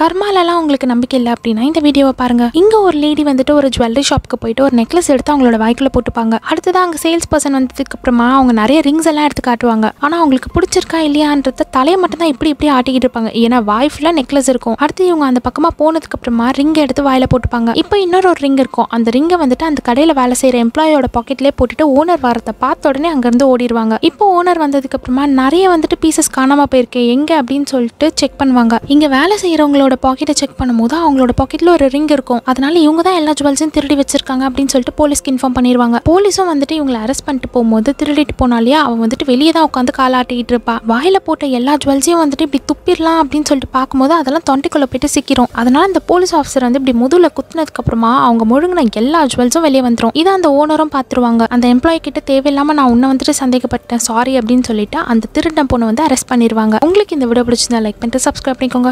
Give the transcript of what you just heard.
கர்மாலலாம் உங்களுக்கு நம்பிக்கை இல்லை அப்படின்னா இந்த வீடியோவை பாருங்க. இங்க ஒரு லேடி வந்துட்டு ஒரு ஜுவல்லரி ஷாப்க்கு போயிட்டு ஒரு நெக்லஸ் எடுத்து அவங்களோட வாய்க்குள்ள போட்டுப்பாங்க. அடுத்தது அங்க சேல்ஸ் பர்சன் வந்ததுக்கு அப்புறமா அவங்க நிறைய ரிங்ஸ் எல்லாம் எடுத்து காட்டுவாங்க. ஆனா அவங்களுக்கு பிடிச்சிருக்கா இல்லையான்றத தலையை மட்டும் தான் இப்படி இப்படி ஆட்டிக்கிட்டு இருப்பாங்க. ஏன்னா வாய் ஃபுல்லா நெக்லஸ் இருக்கும். அடுத்து இவங்க அந்த பக்கமா போனதுக்கு அப்புறமா ரிங் எடுத்து வாயில போட்டுப்பாங்க. இப்போ இன்னொரு ஒரு ரிங் இருக்கும். அந்த ரிங்கை வந்துட்டு அந்த கடையில வேலை செய்யற எம்ப்ளாயோட பாக்கெட்லேயே போட்டுட்டு ஓனர் வரத்தை பார்த்த உடனே அங்கிருந்து ஓடிடுவாங்க இப்போ ஓனர் வந்ததுக்கு அப்புறமா நிறைய வந்துட்டு பீசஸ் காணாம போயிருக்கேன் எங்க அப்படின்னு சொல்லிட்டு செக் பண்ணுவாங்க. இங்க வேலை செய்யறவங்களோட பாக்கெட்டை செக் பண்ணும்போது அவங்களோட பாக்கெட்ல ஒரு ரிங் இருக்கும். அதனால இவங்க தான் எல்லா ஜுவல்ஸையும் திருடி வச்சிருக்காங்க அப்படின்னு சொல்லிட்டு போலீஸ்க்கு இன்ஃபார்ம் பண்ணிடுவாங்க போலீஸும் வந்துட்டு இவங்களை அரெஸ்ட் பண்ணிட்டு போகும்போது திருடிட்டு போனாலே அவன் வந்துட்டு வெளியே தான் உட்காந்து காலாட்டிட்டு இருப்பா. வாயில போட்ட எல்லா ஜுவல்ஸையும் வந்துட்டு இப்படி துப்பிடலாம் அப்படின்னு சொல்லிட்டு பார்க்கும்போது அதெல்லாம் தொண்டைக்குள்ள போயிட்டு சிக்கிரும். அதனால அந்த போலீஸ் ஆஃபீஸர் வந்து இப்படி முதுல குத்துனதுக்கு அப்புறமா அவங்க முழுங்கின எல்லா ஜுவல்ஸும் வெளியே வந்துடும் இதை அந்த ஓனரும் பார்த்துருவாங்க. அந்த எம்ப்ளாயி கிட்ட தேவையில்லாம நான் உன்னை வந்துட்டு சந்தேகப்பட்டேன் சாரி அப்படின்னு சொல்லிட்டு அந்த திருடன் பொண்ணை வந்து அரெஸ்ட் பண்ணிடுவாங்க உங்களுக்கு இந்த வீடியோ பிடிச்சிருந்தா லைக் பண்ணிட்டு சப்ஸ்கிரைப் பண்ணிக்கோங்க.